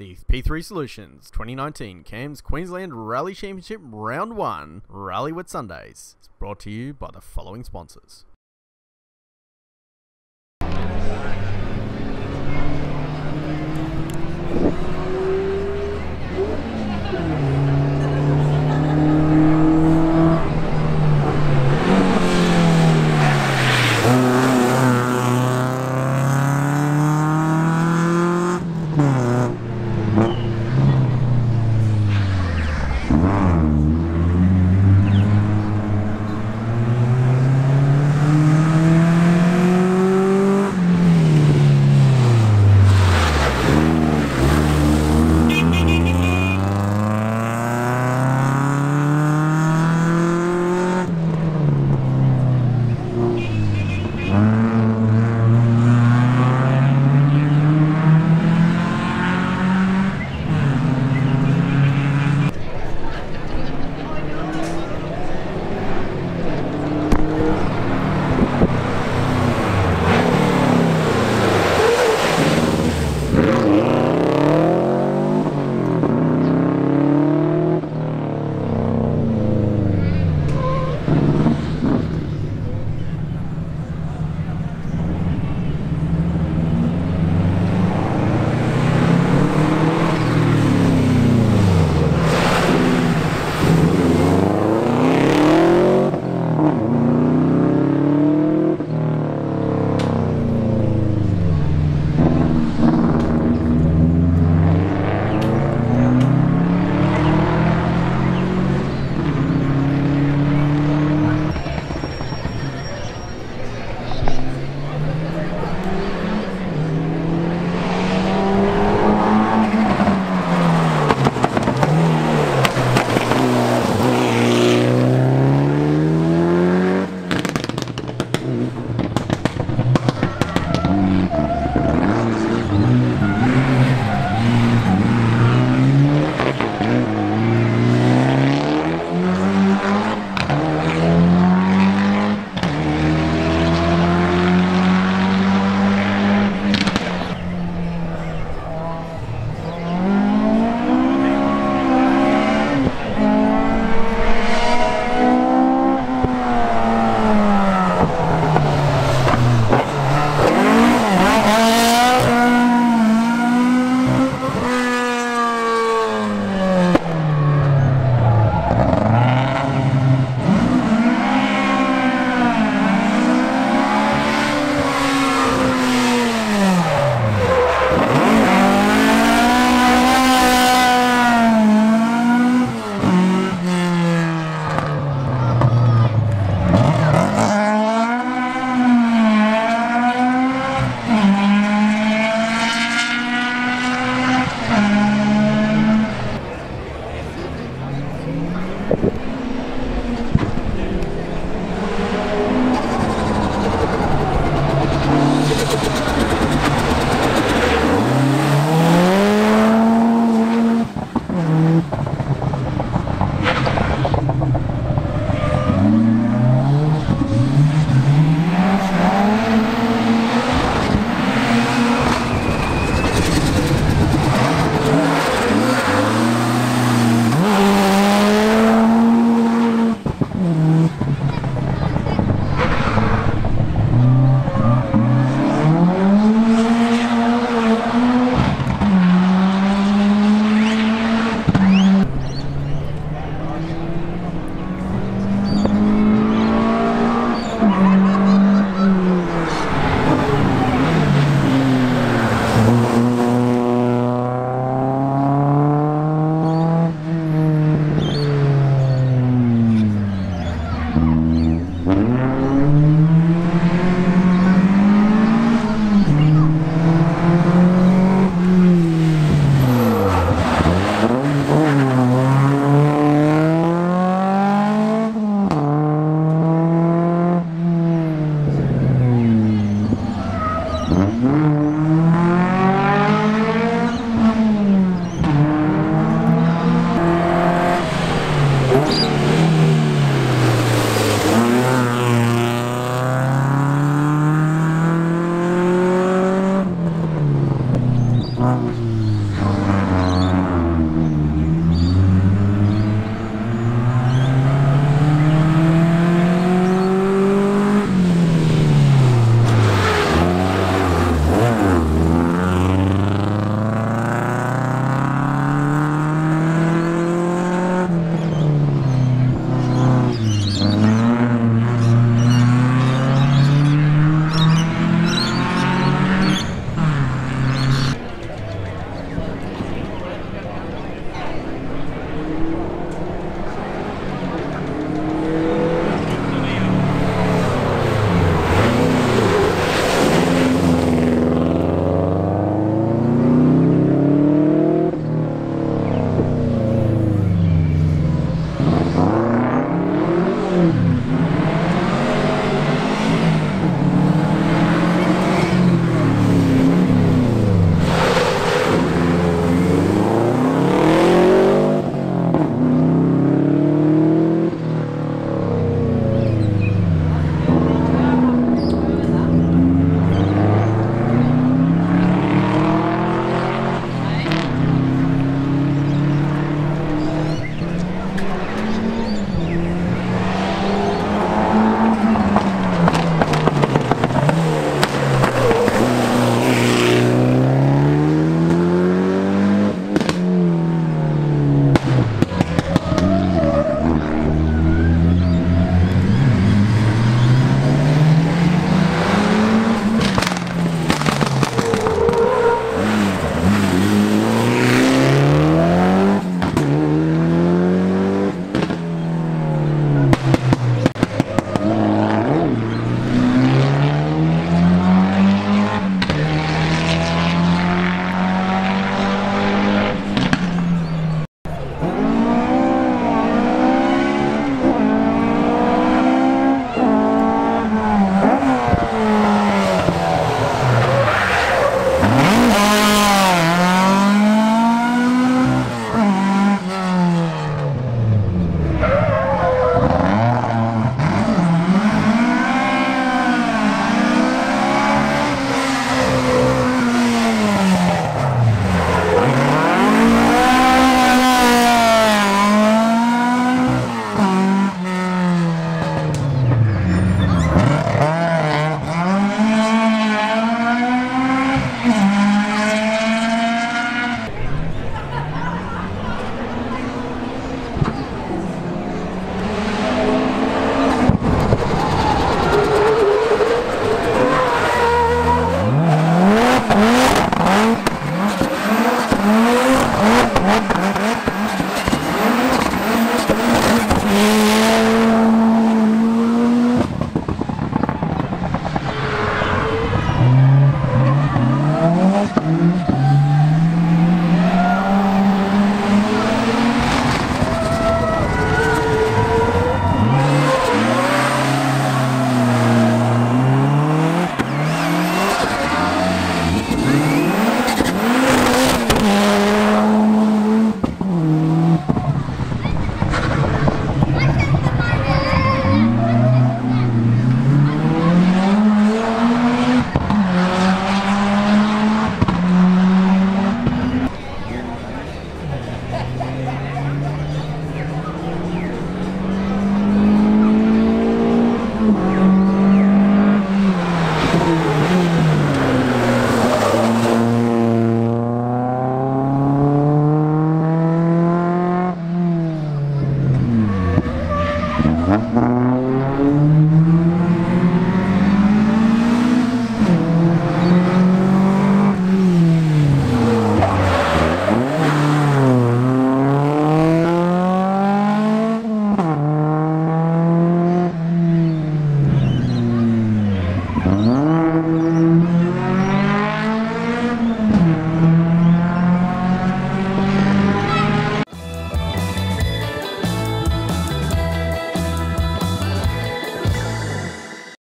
The P3 Solutions 2019 CAMS Queensland Rally Championship Round 1 Rally Whitsundays is brought to you by the following sponsors. Música